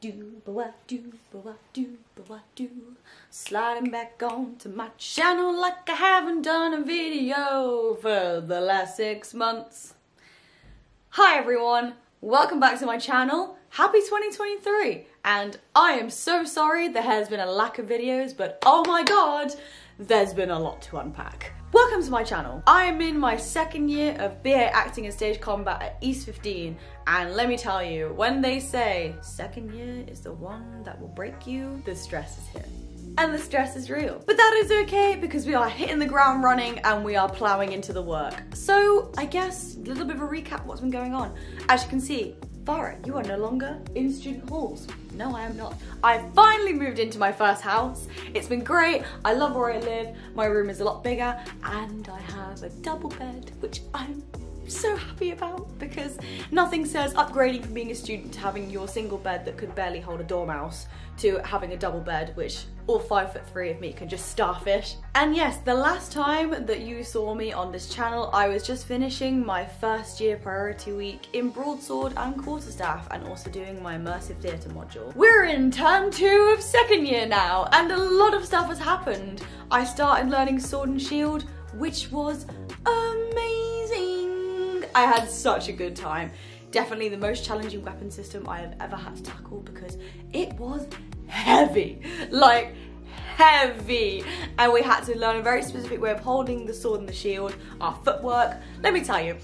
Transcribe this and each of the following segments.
do, but what do, but what do, but what do. Sliding back onto my channel like I haven't done a video for the last six months. Hi everyone, welcome back to my channel. Happy 2023! And I am so sorry there has been a lack of videos, but oh my god, there's been a lot to unpack. Welcome to my channel. I am in my second year of BA Acting and Stage Combat at East 15 and let me tell you, when they say second year is the one that will break you, the stress is here. And the stress is real. But that is okay because we are hitting the ground running and we are plowing into the work. So I guess a little bit of a recap what's been going on. As you can see, Farrah, you are no longer in student halls. No, I am not. I finally moved into my first house. It's been great. I love where I live. My room is a lot bigger and I have a double bed, which I'm so happy about because nothing says upgrading from being a student to having your single bed that could barely hold a dormouse to having a double bed which all five foot three of me can just starfish. And yes, the last time that you saw me on this channel, I was just finishing my first year priority week in broadsword and quarterstaff and also doing my immersive theatre module. We're in term two of second year now and a lot of stuff has happened. I started learning sword and shield, which was amazing. I had such a good time. Definitely the most challenging weapon system I have ever had to tackle because it was heavy. Like, heavy. And we had to learn a very specific way of holding the sword and the shield, our footwork. Let me tell you,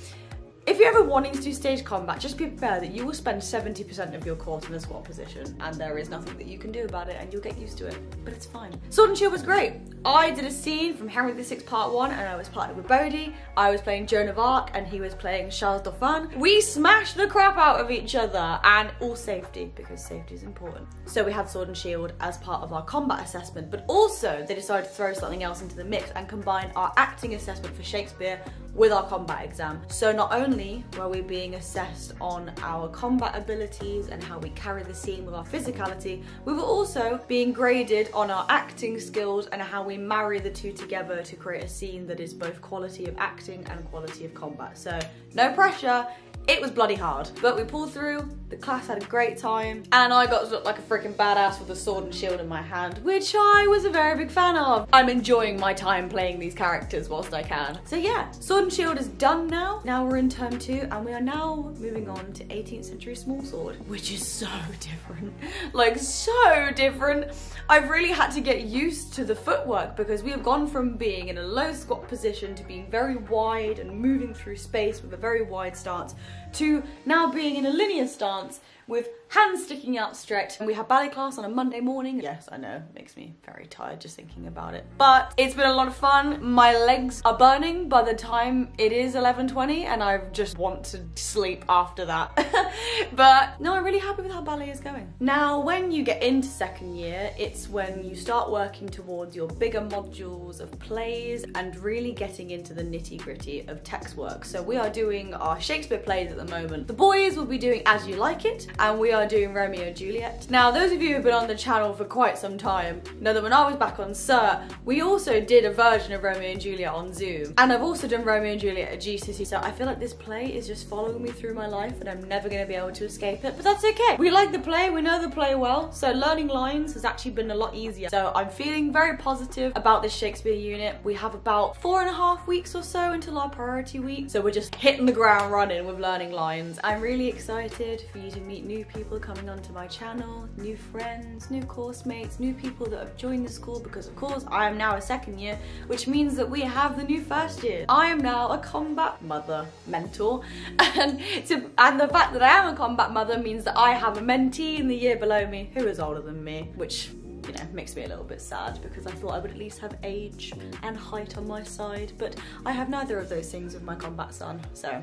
if you're ever wanting to do stage combat, just be prepared that you will spend 70% of your course in a squat position and there is nothing that you can do about it and you'll get used to it, but it's fine. Sword and Shield was great. I did a scene from Henry VI Part 1 and I was partnered with Bodhi. I was playing Joan of Arc and he was playing Charles Dauphin. We smashed the crap out of each other and all safety because safety is important. So we had Sword and Shield as part of our combat assessment, but also they decided to throw something else into the mix and combine our acting assessment for Shakespeare with our combat exam. So not only were we're being assessed on our combat abilities and how we carry the scene with our physicality, we were also being graded on our acting skills and how we marry the two together to create a scene that is both quality of acting and quality of combat. So no pressure, it was bloody hard, but we pulled through, the class had a great time, and I got to look like a freaking badass with a sword and shield in my hand, which I was a very big fan of. I'm enjoying my time playing these characters whilst I can. So yeah, sword and shield is done now. Now we're in term two, and we are now moving on to 18th century small sword, which is so different. Like, so different. I've really had to get used to the footwork because we have gone from being in a low squat position to being very wide and moving through space with a very wide stance to now being in a linear stance with hands sticking out stretched. And we have ballet class on a Monday morning. Yes, I know, makes me very tired just thinking about it. But it's been a lot of fun. My legs are burning by the time it is 11.20 and I just want to sleep after that. but no, I'm really happy with how ballet is going. Now, when you get into second year, it's when you start working towards your bigger modules of plays and really getting into the nitty gritty of text work. So we are doing our Shakespeare plays at the moment. The boys will be doing As You Like It and we are doing Romeo and Juliet. Now, those of you who've been on the channel for quite some time know that when I was back on Sir, we also did a version of Romeo and Juliet on Zoom. And I've also done Romeo and Juliet at GCSE, so I feel like this play is just following me through my life and I'm never gonna be able to escape it, but that's okay. We like the play, we know the play well, so learning lines has actually been a lot easier. So I'm feeling very positive about this Shakespeare unit. We have about four and a half weeks or so until our priority week, so we're just hitting the ground running with learning lines. I'm really excited for you to meet new people coming onto my channel, new friends, new course mates, new people that have joined the school because of course I am now a second year, which means that we have the new first year. I am now a combat mother mentor and, to, and the fact that I am a combat mother means that I have a mentee in the year below me who is older than me, which you know, makes me a little bit sad because I thought I would at least have age mm. and height on my side, but I have neither of those things with my combat son, so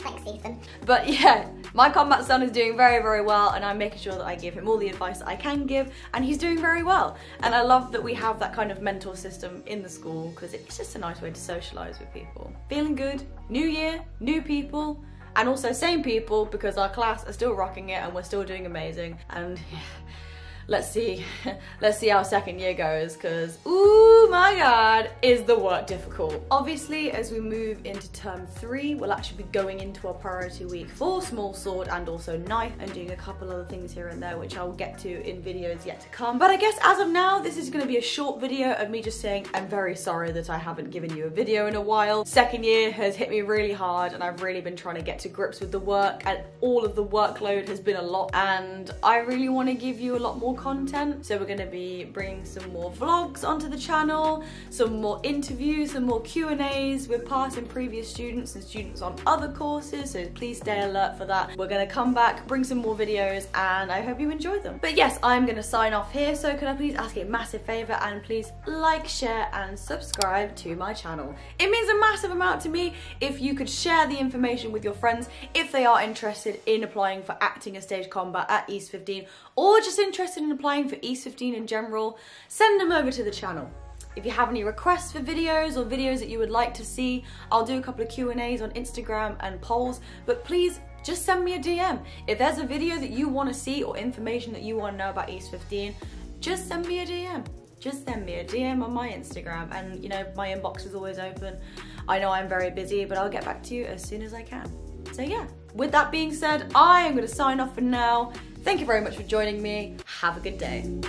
Thanks, Ethan. but yeah, my combat son is doing very, very well and I'm making sure that I give him all the advice that I can give and he's doing very well. And I love that we have that kind of mentor system in the school because it's just a nice way to socialise with people. Feeling good, new year, new people, and also same people because our class are still rocking it and we're still doing amazing. And yeah, let's see, let's see how second year goes because ooh, Oh my god, is the work difficult? Obviously, as we move into term three, we'll actually be going into our priority week for small sword and also knife and doing a couple other things here and there, which I will get to in videos yet to come. But I guess as of now, this is gonna be a short video of me just saying I'm very sorry that I haven't given you a video in a while. Second year has hit me really hard and I've really been trying to get to grips with the work and all of the workload has been a lot and I really wanna give you a lot more content. So we're gonna be bringing some more vlogs onto the channel, some more interviews, some more Q&As with past and previous students and students on other courses, so please stay alert for that. We're gonna come back, bring some more videos, and I hope you enjoy them. But yes, I'm gonna sign off here, so can I please ask a massive favor and please like, share, and subscribe to my channel. It means a massive amount to me if you could share the information with your friends if they are interested in applying for acting and stage combat at East 15 or just interested in applying for East 15 in general, send them over to the channel. If you have any requests for videos or videos that you would like to see, I'll do a couple of Q&As on Instagram and polls, but please just send me a DM. If there's a video that you want to see or information that you want to know about East 15, just send me a DM. Just send me a DM on my Instagram and you know, my inbox is always open. I know I'm very busy, but I'll get back to you as soon as I can. So yeah, with that being said, I am going to sign off for now. Thank you very much for joining me. Have a good day.